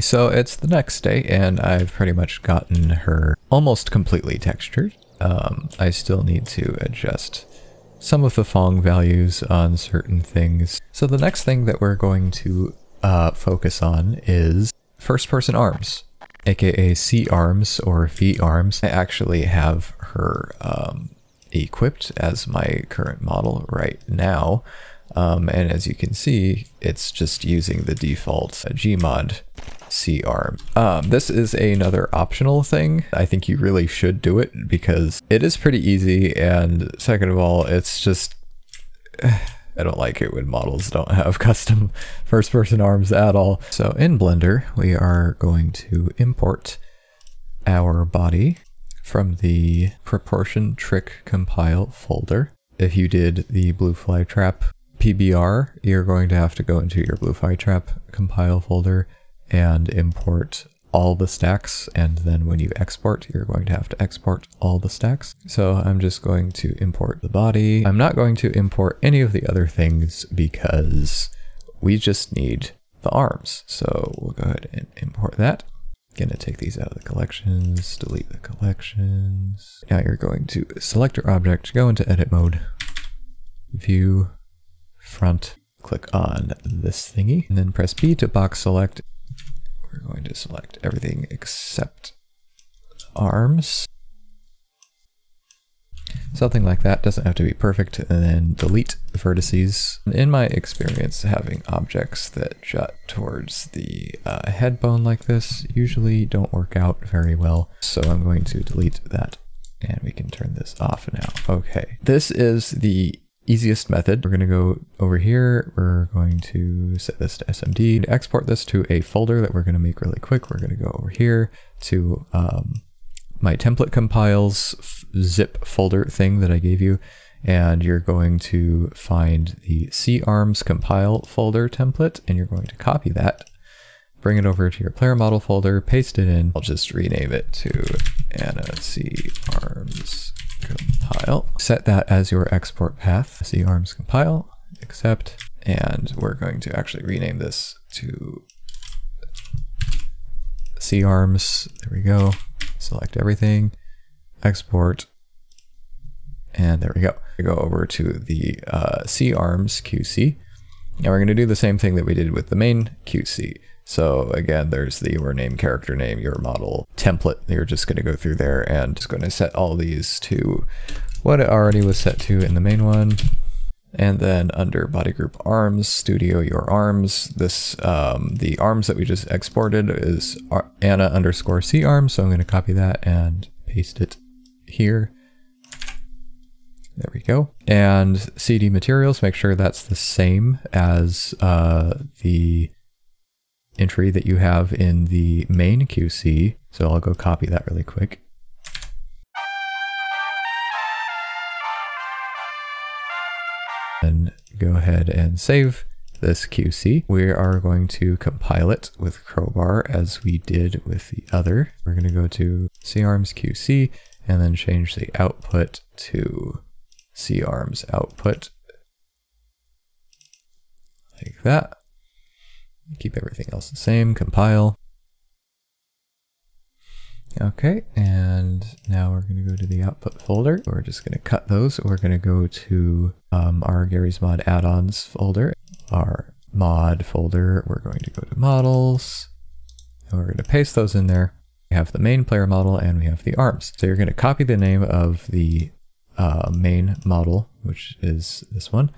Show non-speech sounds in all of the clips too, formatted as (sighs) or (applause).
So it's the next day and I've pretty much gotten her almost completely textured. Um, I still need to adjust some of the Phong values on certain things. So the next thing that we're going to uh, focus on is first person arms, aka C arms or V arms. I actually have her um, equipped as my current model right now. Um, and as you can see, it's just using the default Gmod C arm. Um, this is another optional thing. I think you really should do it because it is pretty easy. And second of all, it's just, (sighs) I don't like it when models don't have (laughs) custom first person arms at all. So in Blender, we are going to import our body from the proportion trick compile folder. If you did the BlueFlyTrap PBR, you're going to have to go into your BlueFlyTrap compile folder and import all the stacks and then when you export you're going to have to export all the stacks. So I'm just going to import the body. I'm not going to import any of the other things because we just need the arms. So we'll go ahead and import that. Gonna take these out of the collections, delete the collections. Now you're going to select your object, go into edit mode, view, front, click on this thingy, and then press B to box select we're going to select everything except arms. Something like that doesn't have to be perfect and then delete the vertices. In my experience, having objects that jut towards the uh, head bone like this usually don't work out very well. So I'm going to delete that and we can turn this off now. Okay, this is the easiest method. We're going to go over here. We're going to set this to SMD, export this to a folder that we're going to make really quick. We're going to go over here to um, my template compiles zip folder thing that I gave you. And you're going to find the C arms compile folder template and you're going to copy that, bring it over to your player model folder, paste it in. I'll just rename it to Anna C arms compile. Set that as your export path. C arms compile, accept, and we're going to actually rename this to C arms. There we go. Select everything, export, and there we go. We go over to the uh, C arms QC. Now we're going to do the same thing that we did with the main QC. So again, there's the your name, character name, your model template. You're just going to go through there and just going to set all these to what it already was set to in the main one. And then under body group arms, studio your arms, this um, the arms that we just exported is Anna underscore C arms. So I'm going to copy that and paste it here. There we go. And CD materials, make sure that's the same as uh, the entry that you have in the main QC. So I'll go copy that really quick. And go ahead and save this QC. We are going to compile it with crowbar as we did with the other. We're going to go to C-arms QC and then change the output to C-arms output like that. Keep everything else the same, compile. Okay, and now we're going to go to the output folder. We're just going to cut those. We're going to go to um, our Garry's Mod add-ons folder, our mod folder. We're going to go to models, and we're going to paste those in there. We have the main player model and we have the arms. So you're going to copy the name of the uh, main model, which is this one,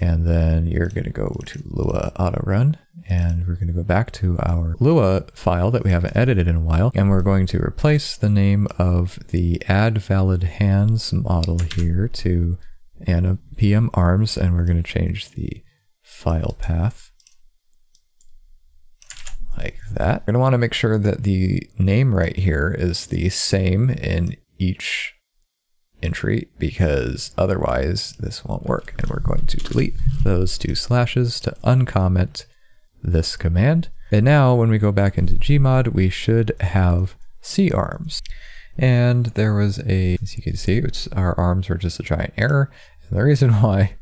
and then you're going to go to Lua auto run and we're going to go back to our Lua file that we haven't edited in a while and we're going to replace the name of the add valid hands model here to Anna PM arms and we're going to change the file path like that. We're going to want to make sure that the name right here is the same in each entry because otherwise this won't work. And we're going to delete those two slashes to uncomment this command. And now when we go back into Gmod, we should have C arms. And there was a, as you can see, it's, our arms were just a giant error. And the reason (laughs) why,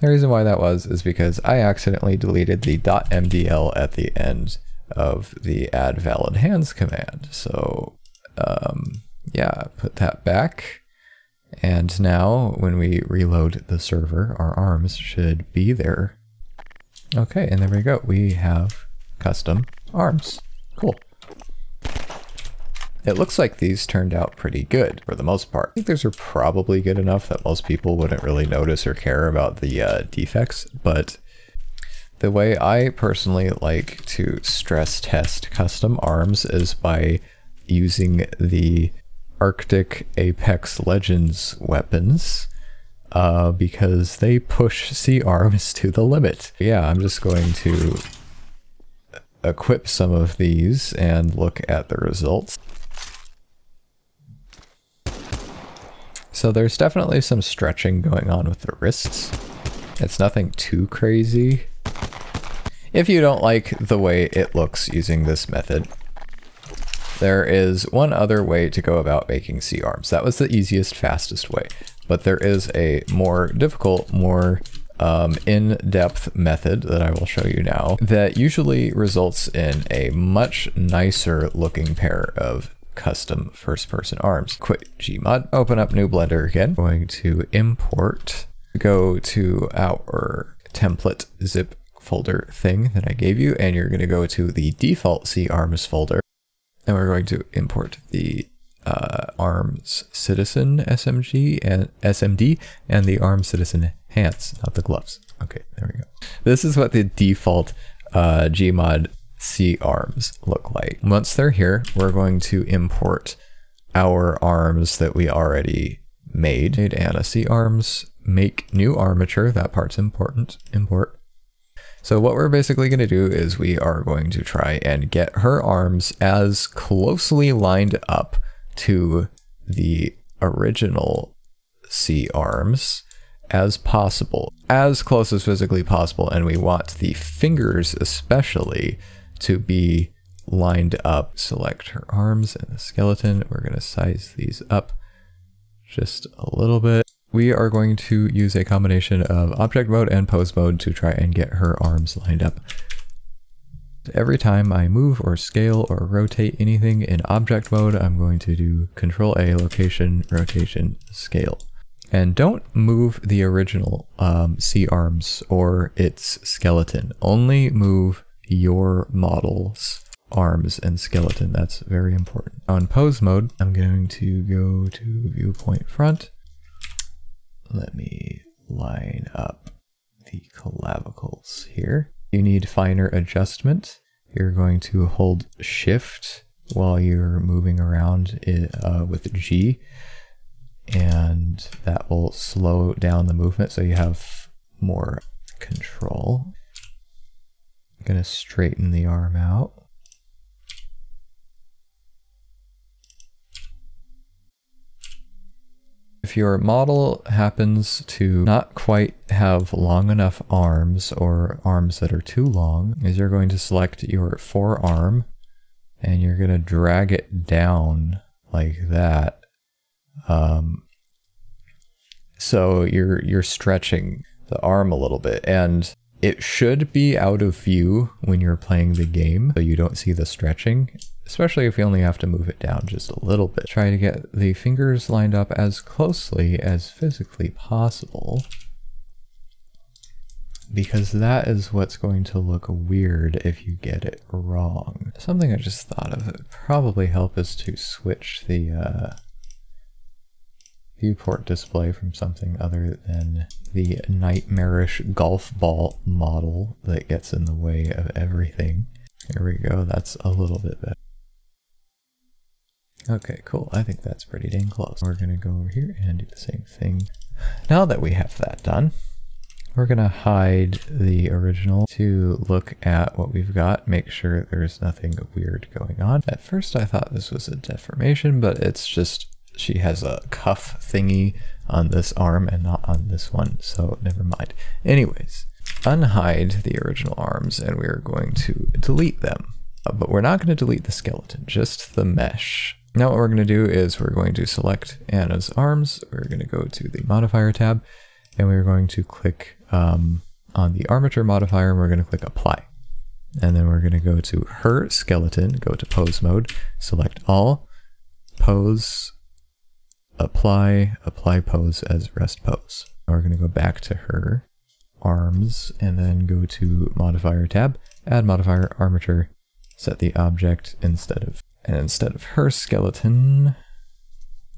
the reason why that was is because I accidentally deleted the .mdl at the end of the add valid hands command. So um, yeah, put that back. And now when we reload the server, our arms should be there. Okay, and there we go. We have custom arms. Cool. It looks like these turned out pretty good for the most part. I think these are probably good enough that most people wouldn't really notice or care about the uh, defects, but the way I personally like to stress test custom arms is by using the Arctic Apex Legends weapons uh, because they push C arms to the limit. Yeah, I'm just going to equip some of these and look at the results. So there's definitely some stretching going on with the wrists. It's nothing too crazy. If you don't like the way it looks using this method, there is one other way to go about making C arms. That was the easiest, fastest way. But there is a more difficult, more um, in-depth method that I will show you now that usually results in a much nicer looking pair of custom first-person arms. Quit Gmod, open up new Blender again. going to import, go to our template zip folder thing that I gave you, and you're going to go to the default C arms folder, and we're going to import the uh, ARMS Citizen SMG and SMD and the ARMS Citizen hands, not the gloves. Okay, there we go. This is what the default uh, Gmod C arms look like. Once they're here, we're going to import our arms that we already made. And a C arms make new armature. That part's important. Import. So what we're basically going to do is we are going to try and get her arms as closely lined up to the original C arms as possible, as close as physically possible, and we want the fingers especially to be lined up. Select her arms and the skeleton. We're going to size these up just a little bit. We are going to use a combination of object mode and pose mode to try and get her arms lined up. Every time I move or scale or rotate anything in object mode, I'm going to do Control A, location, rotation, scale. And don't move the original um, C arms or its skeleton. Only move your model's arms and skeleton. That's very important. On pose mode, I'm going to go to viewpoint front. Let me line up the clavicles here. You need finer adjustment. You're going to hold shift while you're moving around it, uh, with G and that will slow down the movement so you have more control. I'm gonna straighten the arm out. If your model happens to not quite have long enough arms or arms that are too long, is you're going to select your forearm and you're going to drag it down like that. Um, so you're you're stretching the arm a little bit and it should be out of view when you're playing the game so you don't see the stretching especially if you only have to move it down just a little bit. Try to get the fingers lined up as closely as physically possible because that is what's going to look weird if you get it wrong. Something I just thought of would probably help is to switch the uh, viewport display from something other than the nightmarish golf ball model that gets in the way of everything. Here we go, that's a little bit better. Okay, cool. I think that's pretty dang close. We're gonna go over here and do the same thing. Now that we have that done, we're gonna hide the original to look at what we've got, make sure there's nothing weird going on. At first I thought this was a deformation, but it's just she has a cuff thingy on this arm and not on this one, so never mind. Anyways, unhide the original arms and we're going to delete them. Uh, but we're not going to delete the skeleton, just the mesh. Now what we're going to do is we're going to select Anna's arms, we're going to go to the modifier tab, and we're going to click um, on the armature modifier and we're going to click apply. And then we're going to go to her skeleton, go to pose mode, select all, pose, apply, apply pose as rest pose. We're going to go back to her arms and then go to modifier tab, add modifier armature, set the object instead of, and instead of her skeleton,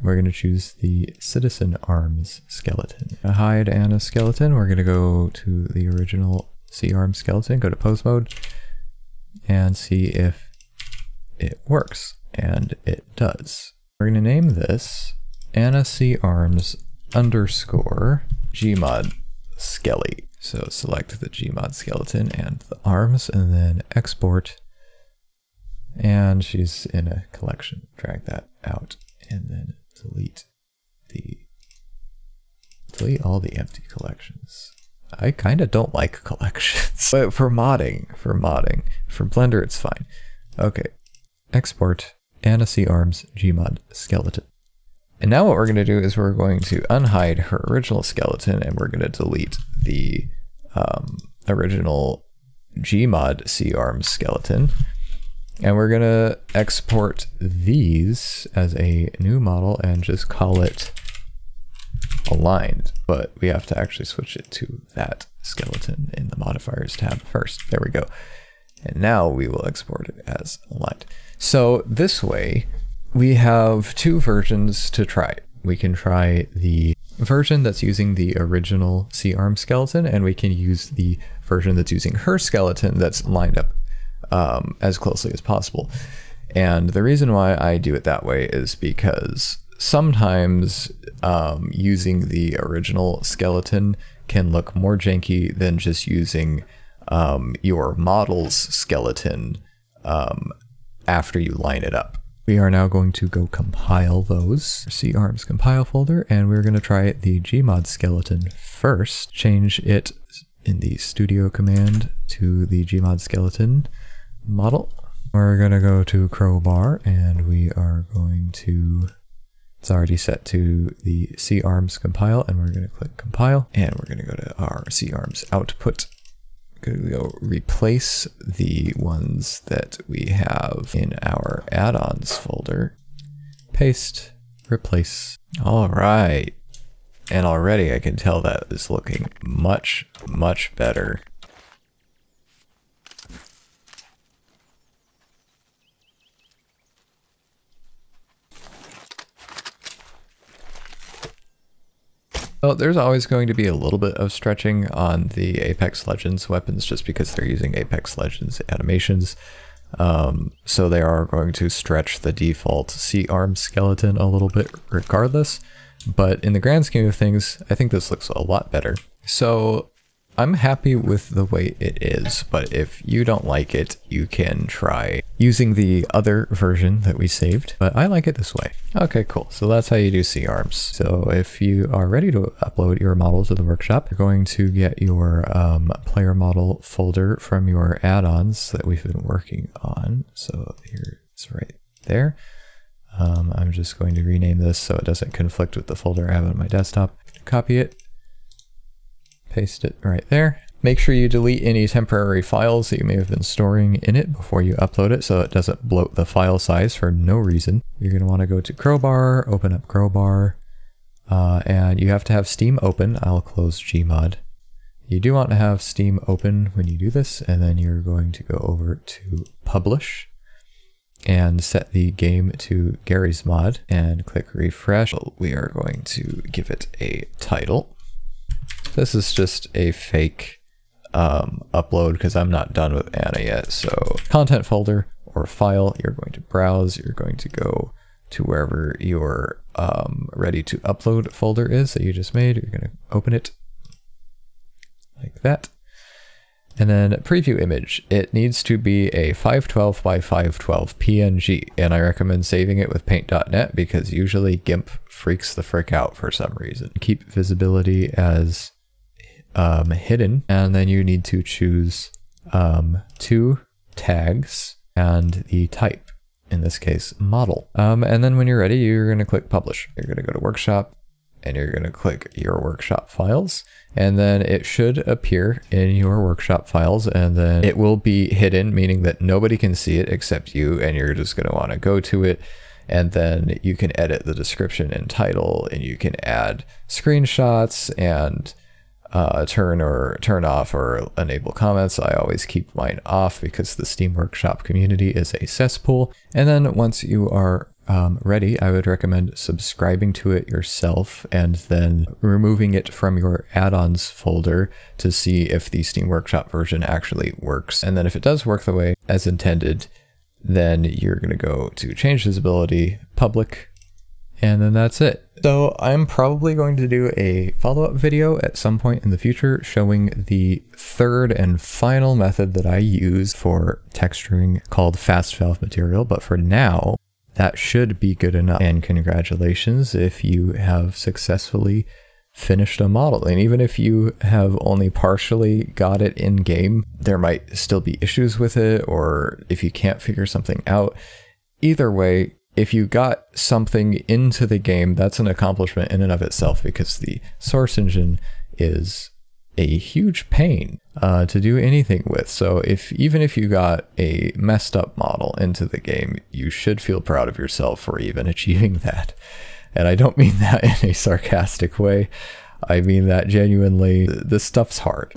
we're going to choose the citizen arms skeleton. A hide and a skeleton, we're going to go to the original C arm skeleton, go to pose mode, and see if it works. And it does. We're going to name this Anna C arms underscore gmod skelly. So select the gmod skeleton and the arms and then export. And she's in a collection. Drag that out and then delete the delete all the empty collections. I kind of don't like (laughs) collections. but for modding, for modding, for Blender it's fine. Okay, export Anna C arms gmod skeleton. And now what we're going to do is we're going to unhide her original skeleton and we're going to delete the um, original Gmod C-arms skeleton. And we're to export these as a new model and just call it aligned. But we have to actually switch it to that skeleton in the modifiers tab first. There we go. And now we will export it as aligned. So this way, we have two versions to try. We can try the version that's using the original C-arm skeleton, and we can use the version that's using her skeleton that's lined up um, as closely as possible. And the reason why I do it that way is because sometimes um, using the original skeleton can look more janky than just using um, your model's skeleton um, after you line it up. We are now going to go compile those. C arms compile folder, and we're going to try the Gmod skeleton first. Change it in the studio command to the Gmod skeleton model. We're going to go to crowbar, and we are going to it's already set to the C arms compile and we're going to click compile and we're going to go to our C arms output go replace the ones that we have in our add-ons folder. Paste, replace. All right. And already I can tell that is looking much, much better. Well, there's always going to be a little bit of stretching on the Apex Legends weapons just because they're using Apex Legends animations. Um, so they are going to stretch the default C-arm skeleton a little bit regardless. But in the grand scheme of things, I think this looks a lot better. So I'm happy with the way it is, but if you don't like it, you can try using the other version that we saved, but I like it this way. Okay, cool. So that's how you do C-arms. So if you are ready to upload your model to the workshop, you're going to get your um, player model folder from your add-ons that we've been working on. So here it's right there. Um, I'm just going to rename this so it doesn't conflict with the folder I have on my desktop. Copy it, Paste it right there. Make sure you delete any temporary files that you may have been storing in it before you upload it so it doesn't bloat the file size for no reason. You're going to want to go to Crowbar, open up Crowbar, uh, and you have to have Steam open. I'll close Gmod. You do want to have Steam open when you do this, and then you're going to go over to Publish and set the game to Garry's Mod and click refresh. We are going to give it a title. This is just a fake um, upload because I'm not done with Anna yet. So content folder or file, you're going to browse, you're going to go to wherever your um, ready to upload folder is that you just made. You're going to open it like that. And then preview image, it needs to be a 512 by 512 PNG, and I recommend saving it with paint.net because usually GIMP freaks the frick out for some reason. Keep visibility as um, hidden, and then you need to choose um, two tags and the type, in this case, model. Um, and then when you're ready, you're going to click publish. You're going to go to workshop, and you're going to click your workshop files and then it should appear in your workshop files and then it will be hidden meaning that nobody can see it except you and you're just going to want to go to it and then you can edit the description and title and you can add screenshots and uh, turn or turn off or enable comments. I always keep mine off because the Steam Workshop community is a cesspool. And then once you are um, ready, I would recommend subscribing to it yourself and then removing it from your add-ons folder to see if the Steam Workshop version actually works. And then if it does work the way as intended, then you're going to go to change visibility, public, and then that's it. So I'm probably going to do a follow-up video at some point in the future showing the third and final method that I use for texturing called fast valve material. But for now, that should be good enough. And congratulations if you have successfully finished a model. And even if you have only partially got it in game, there might still be issues with it, or if you can't figure something out. Either way, if you got something into the game, that's an accomplishment in and of itself because the source engine is a huge pain uh, to do anything with. So if even if you got a messed up model into the game, you should feel proud of yourself for even (laughs) achieving that. And I don't mean that in a sarcastic way. I mean that genuinely, this stuff's hard.